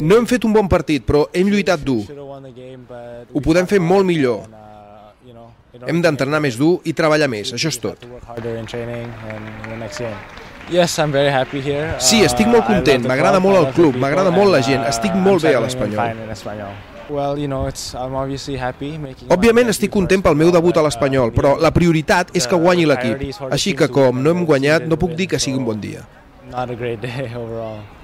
No hem fet un bon partit, però hem lluitat dur. Ho podem fer molt millor. uh, Hem d'entrenar més dur i treballar més, això és tot. Sí, estic molt Uh, I content, m'agrada molt el club, m'agrada molt la gent, uh, estic molt bé a l'Espanyol. Òbviament estic content pel meu debut a l'Espanyol, uh, però la prioritat és que guanyi l'equip. Així que com no hem guanyat, no puc dir que sigui un bon dia. Not a great day overall.